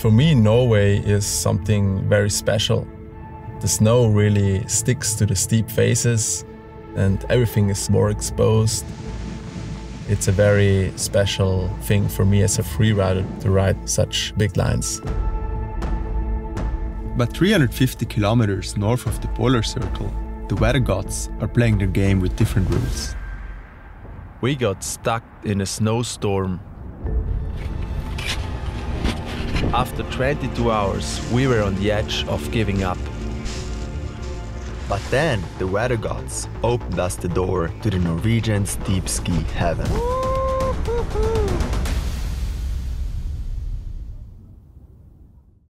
For me, Norway is something very special. The snow really sticks to the steep faces and everything is more exposed. It's a very special thing for me as a freerider to ride such big lines. But 350 kilometers north of the polar circle, the weather gods are playing their game with different rules. We got stuck in a snowstorm after 22 hours, we were on the edge of giving up. But then the weather gods opened us the door to the Norwegians' deep ski heaven.